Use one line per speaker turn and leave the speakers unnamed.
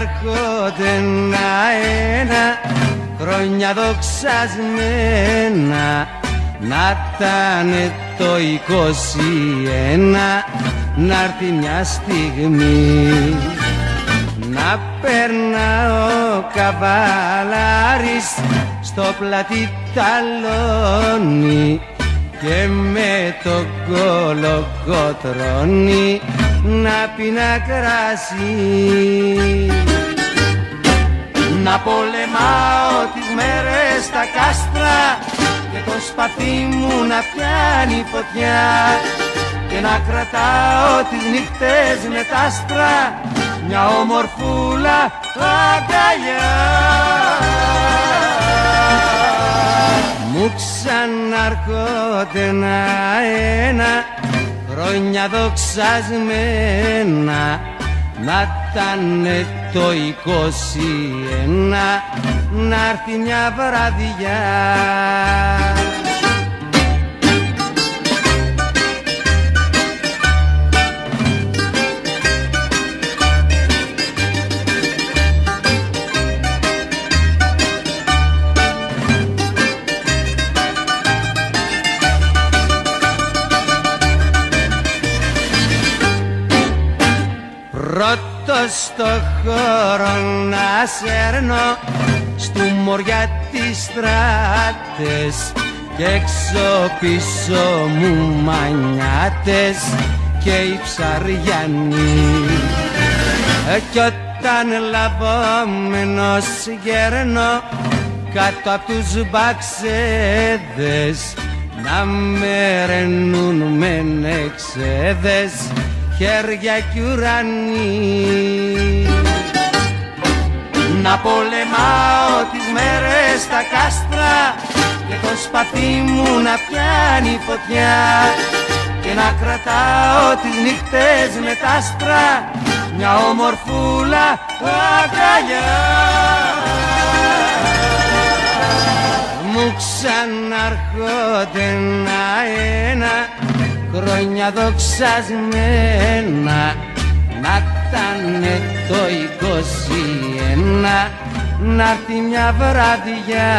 έρχονται να ένα χρόνια δοξασμένα. Να τάνε το 21 να έρθει μια στιγμή. Να περνά ο καβαλάρης στο πλατή ταλόνι και με το κολοκοτρόνι να πεινά κρασί να πολεμάω τις μέρες στα κάστρα και το σπαθί μου να πιάνει φωτιά. Και να κρατάω τις νύχτες με τα άστρα μια ομορφούλα αγκαλιά μου ξαναρχόνται ένα χρόνια δοξασμένα να ήταν το 21 να έρθει μια βραδιά Πρώτο στο χώρο να σέρνω στου μωριά τις στράτες και έξω πίσω μου μανιάτες και οι ψαριανοί κι όταν λαβόμενος γέρνω κάτω απ' τους μπαξέδες να με ρενούν με νεξέδες χέρια κι ουρανοί. Να πολεμάω τις μέρες στα κάστρα και το σπαθί μου να πιάνει φωτιά. Και να κρατάω τις νύχτες με τα άστρα μια ομορφούλα αγκαλιά. Μου ξαναρχόνται ένα-ένα χρόνια δοξασμένα να ήταν το 21 να έρθει μια βραδιά